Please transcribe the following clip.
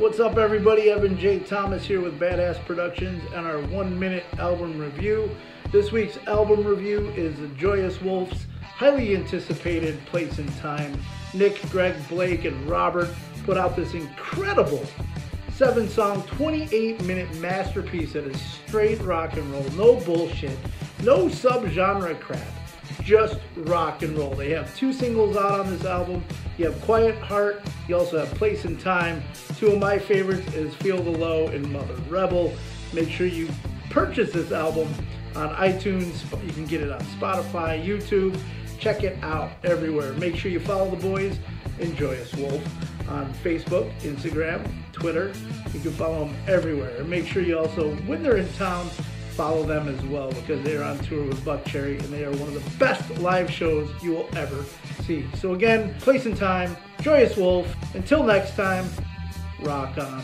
what's up everybody? Evan J. Thomas here with Badass Productions and our one minute album review. This week's album review is The Joyous Wolf's highly anticipated Place in Time. Nick, Greg, Blake, and Robert put out this incredible seven song, 28 minute masterpiece that is straight rock and roll. No bullshit, no sub-genre crap just rock and roll. They have two singles out on this album. You have Quiet Heart, you also have Place in Time. Two of my favorites is Feel the Low and Mother Rebel. Make sure you purchase this album on iTunes. You can get it on Spotify, YouTube. Check it out everywhere. Make sure you follow the boys and Joyous Wolf on Facebook, Instagram, Twitter. You can follow them everywhere. And make sure you also, when they're in town, follow them as well because they're on tour with Buckcherry and they are one of the best live shows you will ever see. So again, place in time, Joyous Wolf. Until next time, rock on.